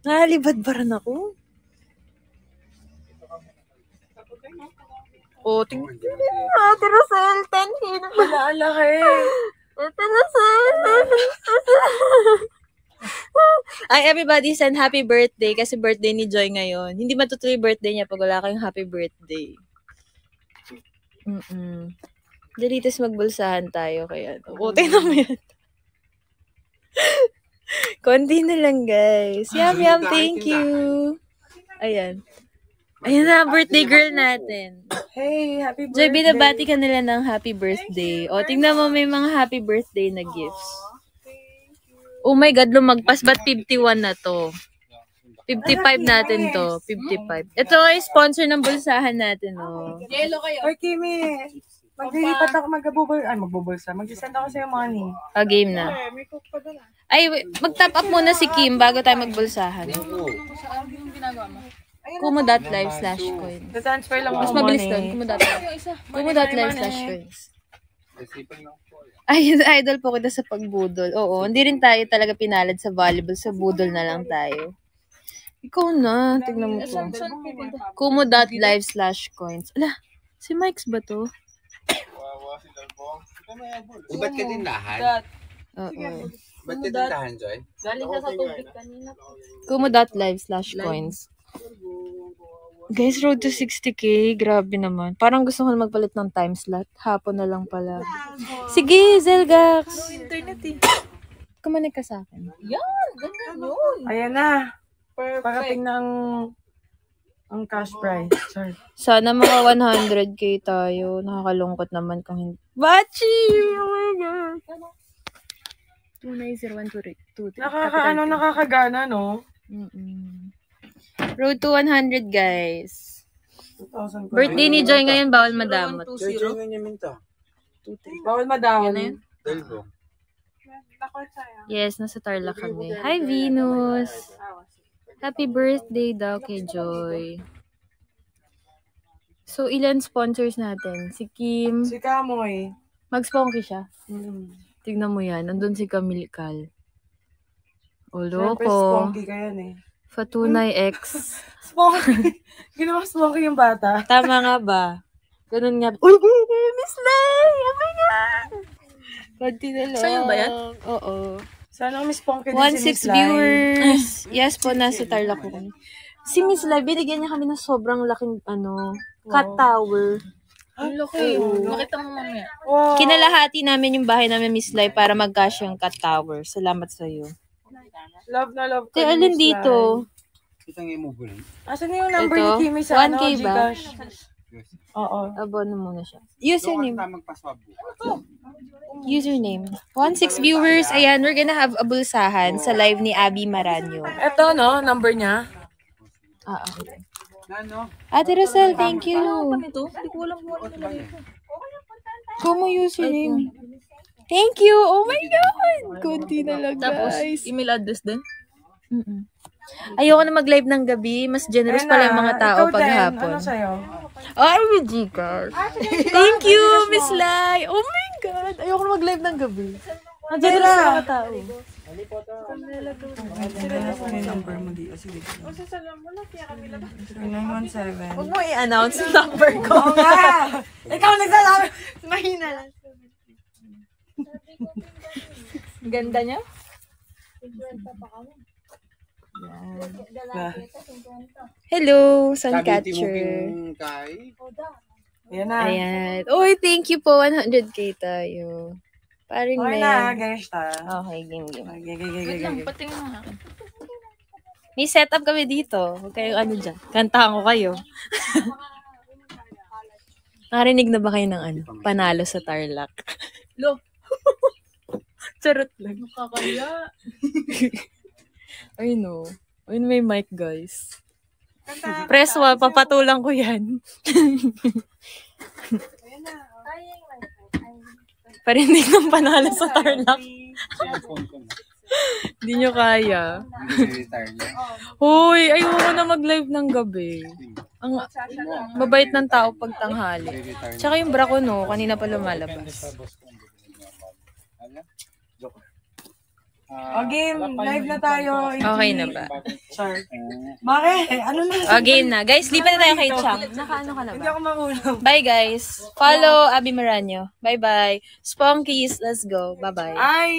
Nahalibad-baran ako. Oh, ting... Ate Rosel, 10 hin. Wala, laki. Ate Rosel. Ay, everybody send happy birthday kasi birthday ni Joy ngayon. Hindi matutuloy birthday niya pag wala kayong happy birthday. Mm-mm. Dalitas magbulsahan tayo kaya. Oh, tingnan mo yan. Konti na lang, guys. Yum, yum, thank you. Ayan. Ayan na, birthday girl natin. Hey, happy Joy, birthday. binabati ka nila ng happy birthday. O, tingnan mo, may mga happy birthday na gifts. Oh my God, lumagpas. Ba't 51 na to? 55 natin to. 55. Ito ay sponsor ng bulsahan natin, oh. Or Kimi, maglilipat ako magbubul, ay magbubulsa. Mag-send ako sa'yo money. Ah, game na. Ay, wait, mag-top up muna si Kim bago tayo magbulsahan. Kumu.live slash coin. transfer lang Mas mabilis doon. Kumu.live. Kumu.live slash coins. Ay, idol po kita sa pagbudol. Oo, hindi rin tayo talaga pinalad sa volleyball. Sa budol na lang tayo. Ikaw na. Tignan mo to. Kumu.live slash coins. Ala, si Mike's ba to? Ba't ka tindahan? Oo. Ba't ka tindahan, Joy? Kumu.live slash coins. Guys, road to 60k. Grabe naman. Parang gusto ko na magpalit ng time slot. Hapon na lang pala. Sige, Zelgax. Internet eh. Kumanig ka sa akin. Ayan na. Parating ng ang cash prize. Sorry. Sana mga 100k tayo. Nakakalungkot naman kung hindi. Bachi! Oh my God! 2901223. Nakaka, ano, nakakagana, no? Mm-mm. Road to 100, guys. 2,000 ko. Birthday ni Joy ngayon, bawal madamot. Joy, Joy, nga niya minta. Bawal madawal. Yan na yun? Dalbo. Yes, nasa Tarlac kami. Hi, Venus! Happy birthday daw kay Joy. So, ilan sponsors natin? Si Kim. Si Kamoy. Mag-sponky siya. Mm. Tignan mo yan. Nandun si Camille Cal. O, Siyempre, loko. spunky ka yan eh. Fatunay X. Spunky. Ginawa spunky yung bata. Tama nga ba? Ganun nga. Uy, Miss Lay! Oh my God! Konti na lang. Sa'yo ba yan? Oo. Sana may spunky din si Miss Lai. viewers. yes po, nasa Tarlac kami. Si Miss Lai, binigyan niya kami ng sobrang laking, ano, cat tower. Ang laki. Nakita mo mamaya. Wow. Kinalahati namin yung bahay namin, Miss Lai, para mag-cash yung cat tower. Salamat sa iyo. Love na love ko. Ni alin Miss dito? Kita nga mo bulan. Lai. Asan yung number Ito? ni Kimi sa 1K ano, ba? Gcash? Oo. Abono muna siya. Username. magpaswab. Username. One six viewers. Ayan, we're gonna have a bulsahan sa live ni Abby Maranyo. Ito, no? Number niya. Ah, okay. Ano? Ate Rosel, thank you. Ito? Hindi ko alam kung ano Kumu username. Thank you. Oh my God. Kunti na lang, guys. email address din? Mm-mm. Ayoko na mag-live ng gabi. Mas generous pala yung mga tao Ikaw pag din. hapon. Ano sa'yo? Ay, may Gcash. Thank you, Miss Lai. Oh my God. Ayoko na mag-live ng gabi. Ang generous ng mga tao. Ano number mo dito? Sige. O, mo na. Kaya kami lang. 917. Huwag mo i-announce yung number ko. Oo nga! Ikaw nagsasabi! Mahina lang. Ganda niya? Hello, Suncatcher. kay. Yan na. Ayan. Uy, thank you po. 100k tayo. Men. na, guys ta. Okay, game, game. Okay, okay, okay, okay, okay. May setup kami dito. Huwag kayong ano dyan. Kantahan ko kayo. Narinig na ba kayo ng ano? Panalo sa Tarlac. Lo. Charot lang. Kakaya. I know. Ayun may mic, guys. Press wall, papatulang ko yan. Parinig ng panalo sa Tarlac. Hindi nyo kaya. Hoy, ayoko na mag-live ng gabi. Ang mabait ng tao pag tanghali. Tsaka yung bra ko, no, kanina pa lumalabas. Ah, O game, live na tayo. Okay na ba? Sorry. Bakit? Ano na? O, game na. Guys, lipat na tayo kay Chang. Nakaano ka na Hindi ba? ako makulang. Bye, guys. Follow Abby Maranyo. Bye-bye. Spunkies, let's go. Bye-bye. Ay!